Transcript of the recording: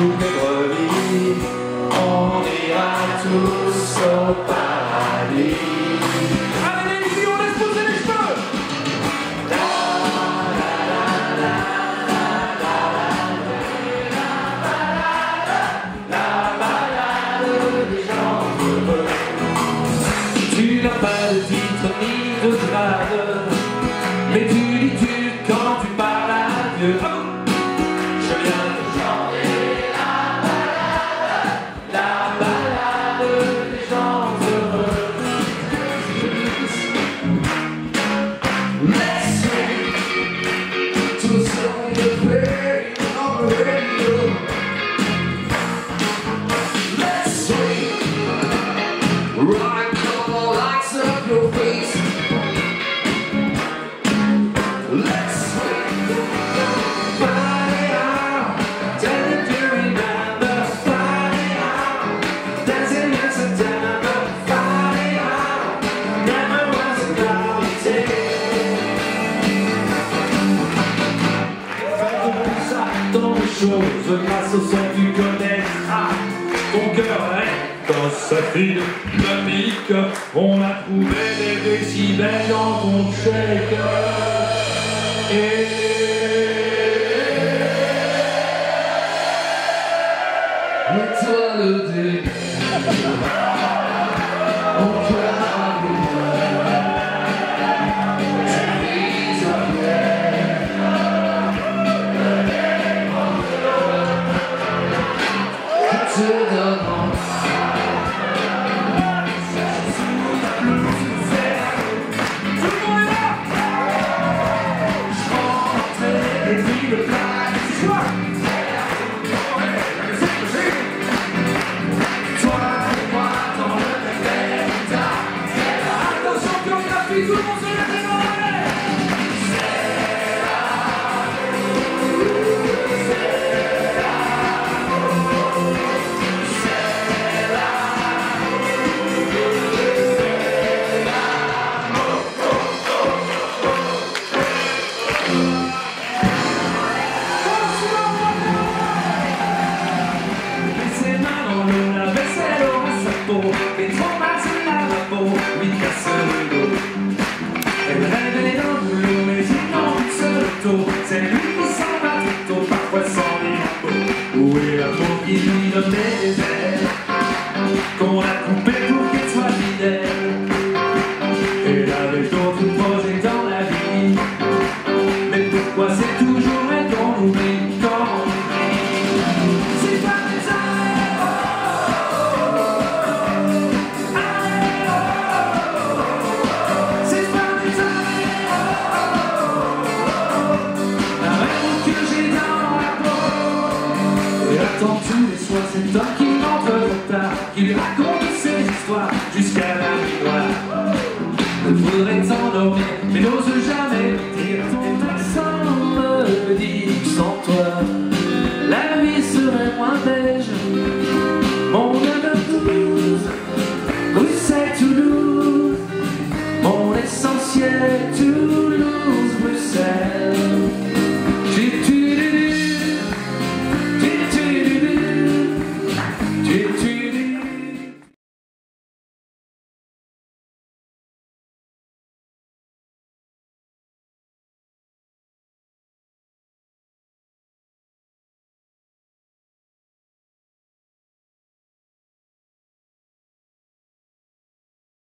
les brebis, on Tu n'as pas de titre ni de grade, mais tu Amen. grâce au son tu connaîtras. Ton cœur est dans sa file dynamique. On a trouvé des décibels dans ton shaker. l'étoile des Tout le sapo, les trombages sur la peau, lui casse le dos. Elle les dans le boulot, mais manque seul tôt. C'est lui qui s'en va trop tôt, parfois sans diapo. Où est l'amour qui lui donne des ailes, qu'on a attend tous les soirs cet homme qui rentre trop tard Qui lui raconte ses histoires jusqu'à la nuit noire Il faudrait t'endormir mais n'ose jamais dire Ton accent me dit sans toi